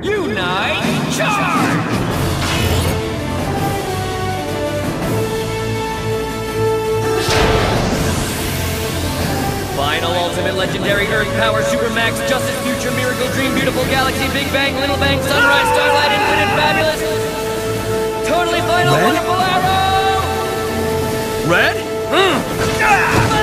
Unite Charge! Final Ultimate Legendary Earth Power Super Max Justice Future Miracle Dream Beautiful Galaxy Big Bang Little Bang Sunrise Starlight Infinite Fabulous Totally Final Red? Wonderful Arrow! Red? Unite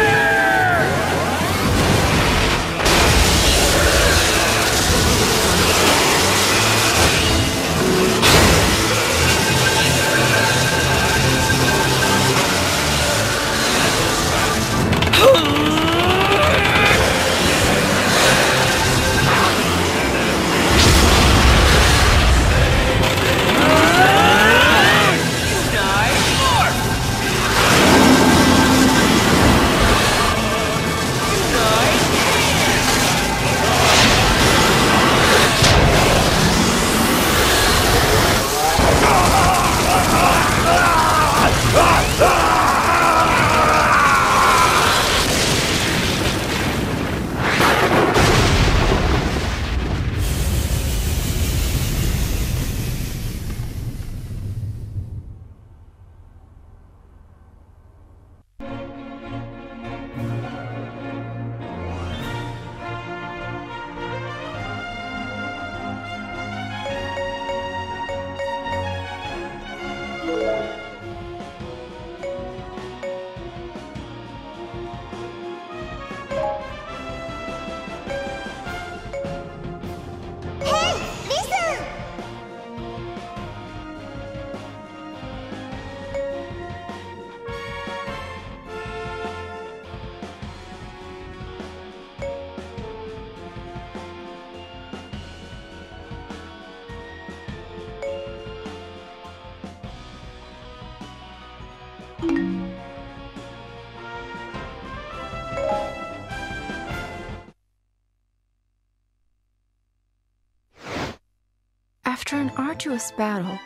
arduous battle,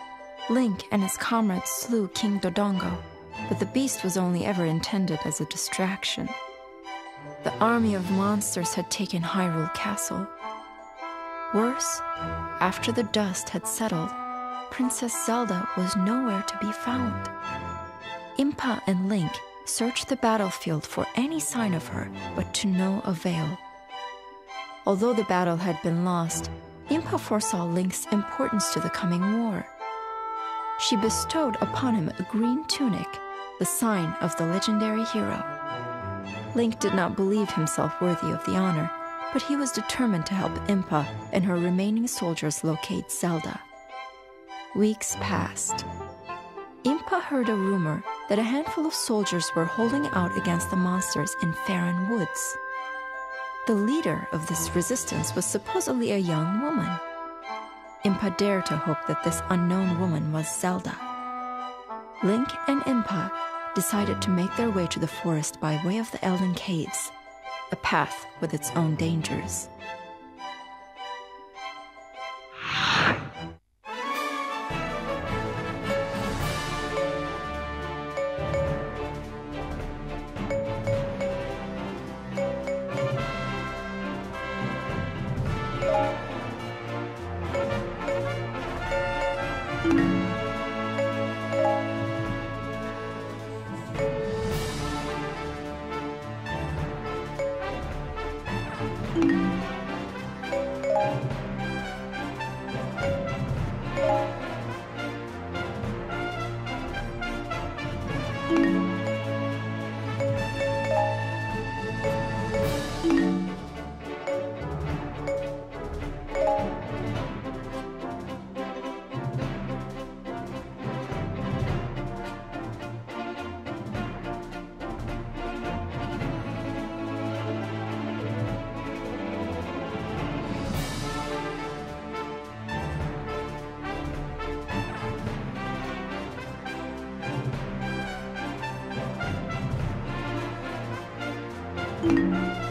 Link and his comrades slew King Dodongo, but the beast was only ever intended as a distraction. The army of monsters had taken Hyrule Castle. Worse, after the dust had settled, Princess Zelda was nowhere to be found. Impa and Link searched the battlefield for any sign of her, but to no avail. Although the battle had been lost, Impa foresaw Link's importance to the coming war. She bestowed upon him a green tunic, the sign of the legendary hero. Link did not believe himself worthy of the honor, but he was determined to help Impa and her remaining soldiers locate Zelda. Weeks passed. Impa heard a rumor that a handful of soldiers were holding out against the monsters in Faron Woods. The leader of this resistance was supposedly a young woman. Impa dared to hope that this unknown woman was Zelda. Link and Impa decided to make their way to the forest by way of the Eldin Caves, a path with its own dangers. Música